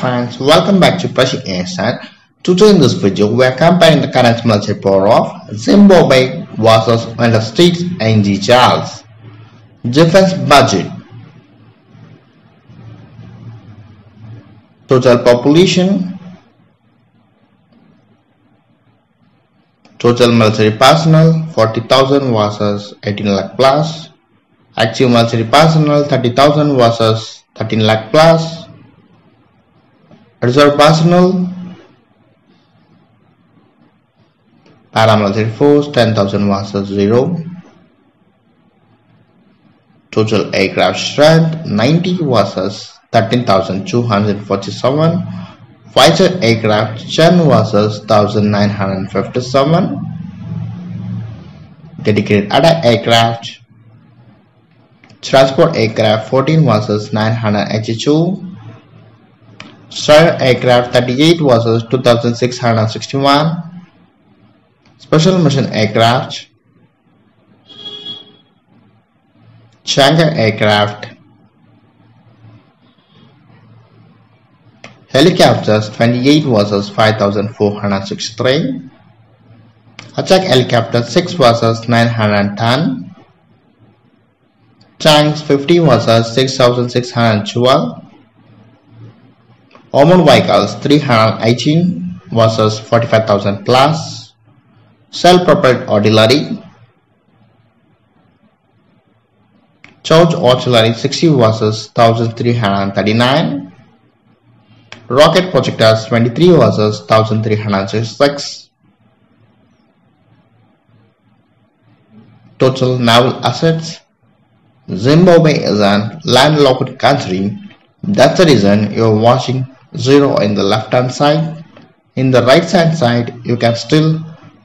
friends, welcome back to Prashi Instant. Today in this video, we are comparing the current military power of Zimbabwe versus United States and the Charles. Defense budget. Total population. Total military personnel 40,000 versus 18 lakh plus. Active military personnel 30,000 versus 13 lakh plus reserve personnel paramilitary force 10,000 versus 0 total aircraft strength 90 versus 13,247 fighter aircraft 10 versus 1,957 dedicated other aircraft transport aircraft 14 versus 982 Stryker aircraft 38 versus 2661 Special mission aircraft. Chang'e aircraft. Helicopters 28 versus 5463 Attack helicopter 6 versus 910 Tanks 50 versus 6612 Armored vehicles 318 versus 45,000 plus. Self-propelled artillery. Charge artillery 60 versus 1339. Rocket projectors 23 versus 1366. Total naval assets. Zimbabwe is an landlocked country. That's the reason you're watching 0 in the left hand side. In the right hand side, you can still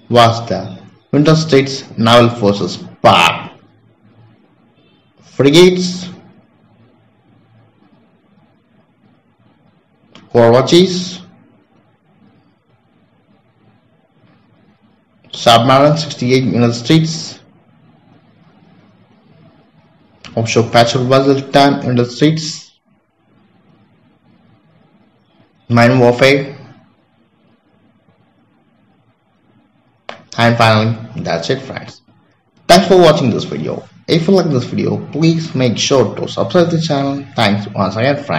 watch the United States Naval Forces part. Frigates, Warwatches, Submarine 68 United States, Offshore Patrol Vessel 10 United States, mine warfare. And finally that's it friends. Thanks for watching this video. If you like this video please make sure to subscribe to the channel. Thanks once again friends